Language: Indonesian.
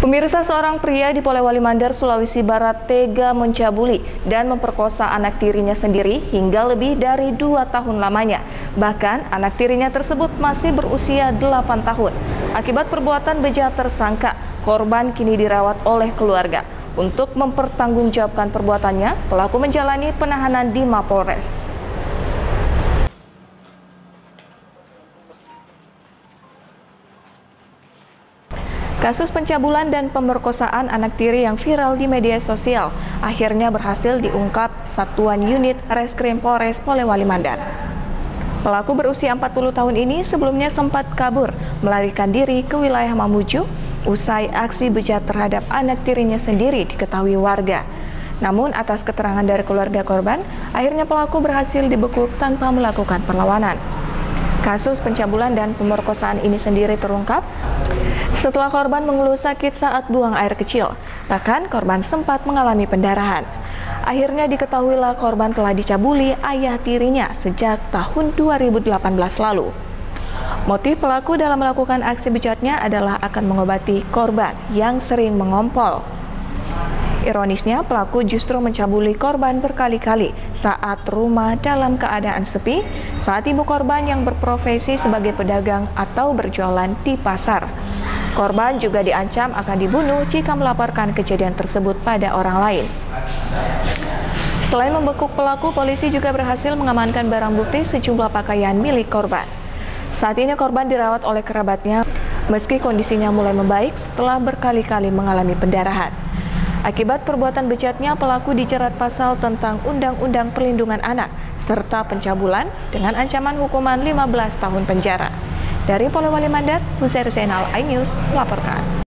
Pemirsa seorang pria di Polewali Mandar, Sulawesi Barat tega mencabuli dan memperkosa anak tirinya sendiri hingga lebih dari dua tahun lamanya. Bahkan anak tirinya tersebut masih berusia 8 tahun. Akibat perbuatan bejat tersangka, korban kini dirawat oleh keluarga. Untuk mempertanggungjawabkan perbuatannya, pelaku menjalani penahanan di Mapolres. Kasus pencabulan dan pemerkosaan anak tiri yang viral di media sosial akhirnya berhasil diungkap Satuan Unit Reskrim Polres Polewali Mandar. Pelaku berusia 40 tahun ini sebelumnya sempat kabur melarikan diri ke wilayah Mamuju usai aksi bejat terhadap anak tirinya sendiri diketahui warga. Namun atas keterangan dari keluarga korban, akhirnya pelaku berhasil dibekuk tanpa melakukan perlawanan. Kasus pencabulan dan pemerkosaan ini sendiri terungkap setelah korban mengeluh sakit saat buang air kecil. Bahkan korban sempat mengalami pendarahan. Akhirnya diketahuilah korban telah dicabuli ayah tirinya sejak tahun 2018 lalu. Motif pelaku dalam melakukan aksi bejatnya adalah akan mengobati korban yang sering mengompol. Ironisnya, pelaku justru mencabuli korban berkali-kali saat rumah dalam keadaan sepi, saat ibu korban yang berprofesi sebagai pedagang atau berjualan di pasar. Korban juga diancam akan dibunuh jika melaporkan kejadian tersebut pada orang lain. Selain membekuk pelaku, polisi juga berhasil mengamankan barang bukti sejumlah pakaian milik korban. Saat ini korban dirawat oleh kerabatnya meski kondisinya mulai membaik setelah berkali-kali mengalami pendarahan. Akibat perbuatan bejatnya, pelaku dijerat pasal tentang Undang-Undang Perlindungan Anak serta pencabulan dengan ancaman hukuman 15 tahun penjara. Dari Polewali Mandar, Husair Zainal, iNews melaporkan.